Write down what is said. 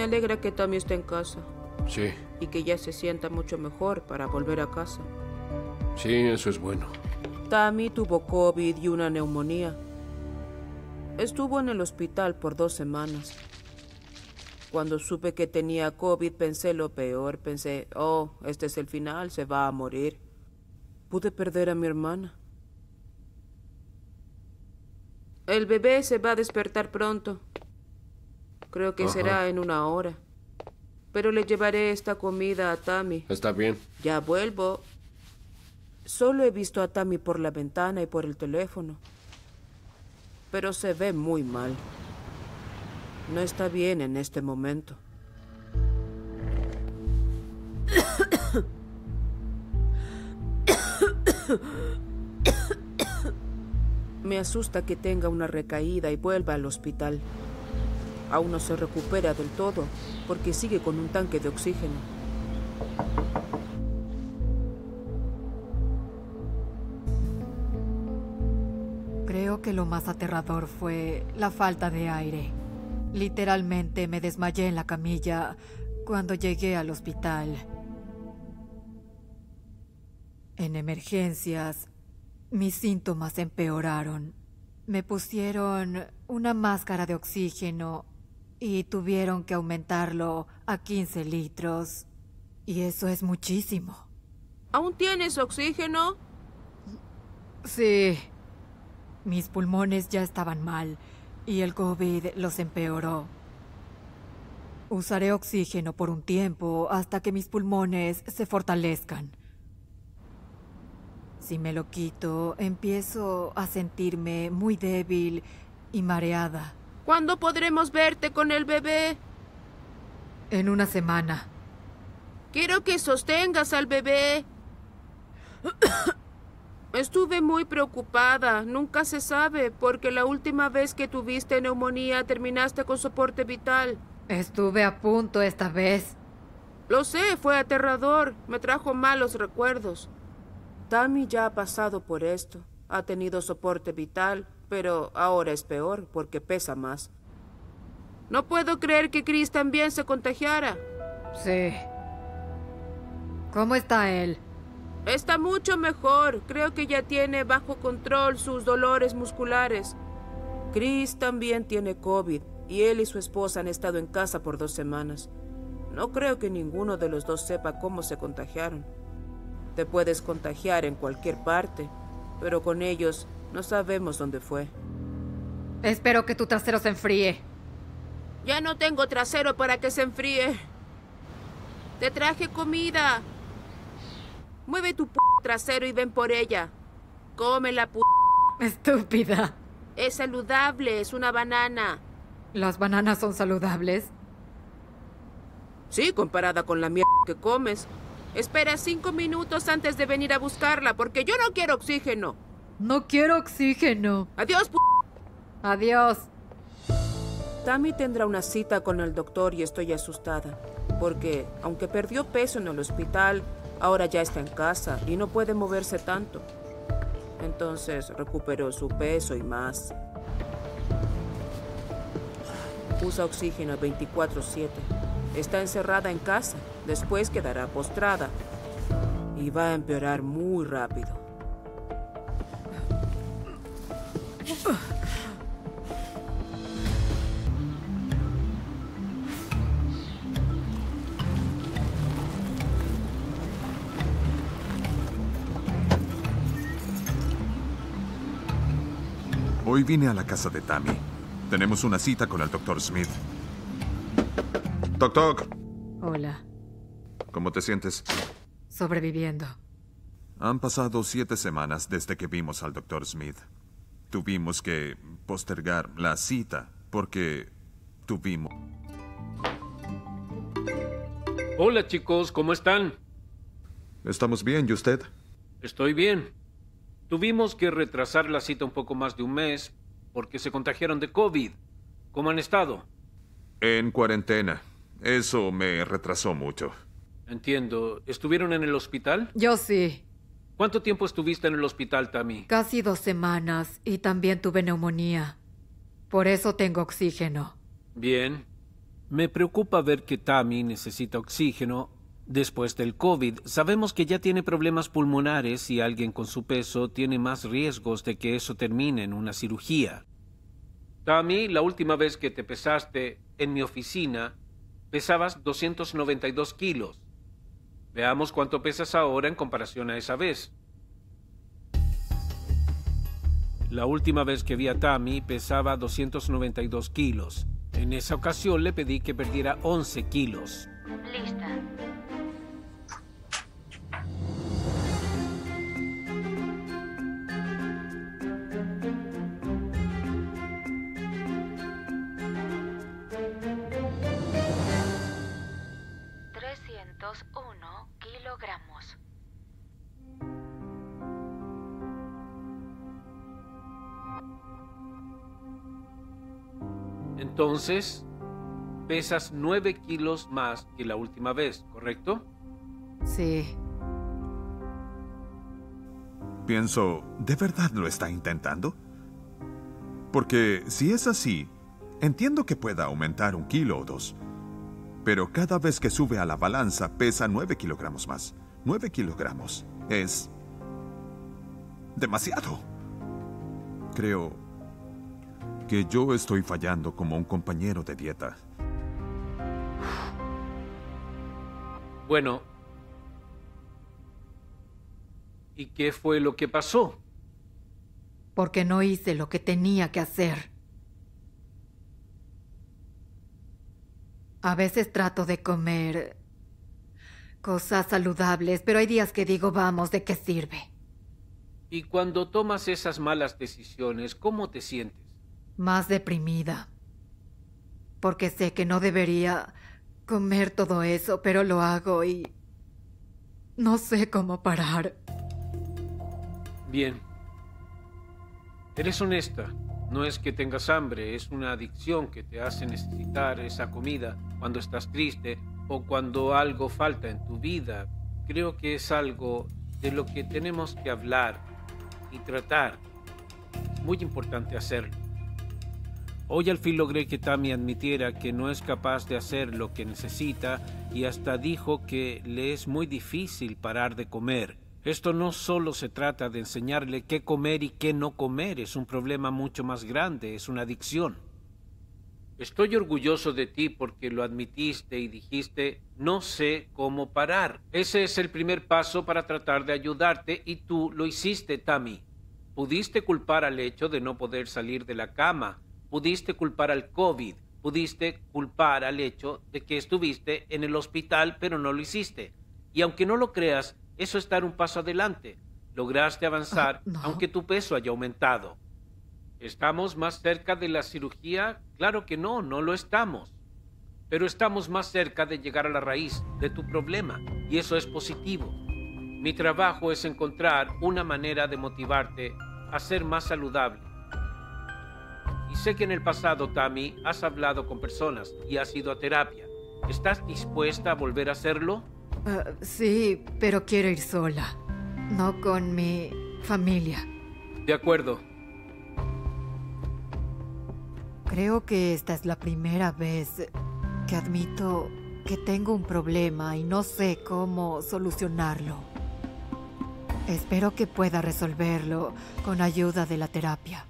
Me alegra que Tammy esté en casa Sí, y que ya se sienta mucho mejor para volver a casa. sí, eso es bueno. Tammy tuvo COVID y una neumonía. Estuvo en el hospital por dos semanas. Cuando supe que tenía COVID pensé lo peor. Pensé, oh, este es el final, se va a morir. Pude perder a mi hermana. El bebé se va a despertar pronto. Creo que Ajá. será en una hora. Pero le llevaré esta comida a Tammy. Está bien. Ya vuelvo. Solo he visto a Tammy por la ventana y por el teléfono. Pero se ve muy mal. No está bien en este momento. Me asusta que tenga una recaída y vuelva al hospital. Aún no se recupera del todo porque sigue con un tanque de oxígeno. Creo que lo más aterrador fue la falta de aire. Literalmente me desmayé en la camilla cuando llegué al hospital. En emergencias, mis síntomas empeoraron. Me pusieron una máscara de oxígeno y tuvieron que aumentarlo a 15 litros. Y eso es muchísimo. ¿Aún tienes oxígeno? Sí. Mis pulmones ya estaban mal y el COVID los empeoró. Usaré oxígeno por un tiempo hasta que mis pulmones se fortalezcan. Si me lo quito, empiezo a sentirme muy débil y mareada. ¿Cuándo podremos verte con el bebé? En una semana. Quiero que sostengas al bebé. Estuve muy preocupada. Nunca se sabe, porque la última vez que tuviste neumonía terminaste con soporte vital. Estuve a punto esta vez. Lo sé, fue aterrador. Me trajo malos recuerdos. Tammy ya ha pasado por esto. Ha tenido soporte vital, pero ahora es peor porque pesa más. No puedo creer que Chris también se contagiara. Sí. ¿Cómo está él? Está mucho mejor. Creo que ya tiene bajo control sus dolores musculares. Chris también tiene COVID y él y su esposa han estado en casa por dos semanas. No creo que ninguno de los dos sepa cómo se contagiaron. Te puedes contagiar en cualquier parte, pero con ellos no sabemos dónde fue. Espero que tu trasero se enfríe. Ya no tengo trasero para que se enfríe. Te traje comida. Mueve tu p trasero y ven por ella. Come la p. Estúpida. Es saludable, es una banana. ¿Las bananas son saludables? Sí, comparada con la mierda que comes. Espera cinco minutos antes de venir a buscarla, porque yo no quiero oxígeno. No quiero oxígeno. Adiós, p. Adiós. Tammy tendrá una cita con el doctor y estoy asustada, porque aunque perdió peso en el hospital, ahora ya está en casa y no puede moverse tanto. Entonces recuperó su peso y más. Usa oxígeno 24/7. Está encerrada en casa, después quedará postrada y va a empeorar muy rápido. Hoy vine a la casa de Tammy. Tenemos una cita con el Dr. Smith. Toc Toc, Hola. ¿cómo te sientes? Sobreviviendo. Han pasado siete semanas desde que vimos al Dr. Smith. Tuvimos que postergar la cita porque tuvimos... Hola chicos, ¿cómo están? ¿Estamos bien y usted? Estoy bien. Tuvimos que retrasar la cita un poco más de un mes porque se contagiaron de COVID. ¿Cómo han estado? En cuarentena. Eso me retrasó mucho. Entiendo. ¿Estuvieron en el hospital? Yo sí. ¿Cuánto tiempo estuviste en el hospital, Tammy? Casi dos semanas y también tuve neumonía. Por eso tengo oxígeno. Bien. Me preocupa ver que Tammy necesita oxígeno después del COVID. Sabemos que ya tiene problemas pulmonares y alguien con su peso tiene más riesgos de que eso termine en una cirugía. Tammy, la última vez que te pesaste en mi oficina, pesabas 292 kilos. Veamos cuánto pesas ahora en comparación a esa vez. La última vez que vi a Tammy pesaba 292 kilos. En esa ocasión le pedí que perdiera 11 kilos. Lista. Trescientos uno kilogramos. Entonces, pesas 9 kilos más que la última vez, ¿correcto? Sí. Pienso, ¿de verdad lo está intentando? Porque si es así, entiendo que pueda aumentar un kilo o dos. Pero cada vez que sube a la balanza pesa 9 kilogramos más. 9 kilogramos es demasiado. Creo que yo estoy fallando como un compañero de dieta. Bueno. ¿Y qué fue lo que pasó? Porque no hice lo que tenía que hacer. A veces trato de comer cosas saludables, pero hay días que digo, vamos, ¿de qué sirve? Y cuando tomas esas malas decisiones, ¿cómo te sientes? Más deprimida. Porque sé que no debería comer todo eso, pero lo hago y... No sé cómo parar. Bien. Eres honesta. No es que tengas hambre, es una adicción que te hace necesitar esa comida cuando estás triste o cuando algo falta en tu vida. Creo que es algo de lo que tenemos que hablar y tratar. Muy importante hacerlo. Hoy al fin logré que Tammy admitiera que no es capaz de hacer lo que necesita y hasta dijo que le es muy difícil parar de comer. Esto no solo se trata de enseñarle qué comer y qué no comer, es un problema mucho más grande, es una adicción. Estoy orgulloso de ti porque lo admitiste y dijiste, no sé cómo parar. Ese es el primer paso para tratar de ayudarte y tú lo hiciste, Tammy. Pudiste culpar al hecho de no poder salir de la cama, pudiste culpar al COVID, pudiste culpar al hecho de que estuviste en el hospital pero no lo hiciste. Y aunque no lo creas, eso es dar un paso adelante. Lograste avanzar Ah, no. aunque tu peso haya aumentado. ¿Estamos más cerca de la cirugía? Claro que no, no lo estamos. Pero estamos más cerca de llegar a la raíz de tu problema y eso es positivo. Mi trabajo es encontrar una manera de motivarte a ser más saludable. Y sé que en el pasado, Tammy, has hablado con personas y has ido a terapia. ¿Estás dispuesta a volver a hacerlo? Ah, sí, pero quiero ir sola. No con mi familia. De acuerdo. Creo que esta es la primera vez que admito que tengo un problema y no sé cómo solucionarlo. Espero que pueda resolverlo con ayuda de la terapia.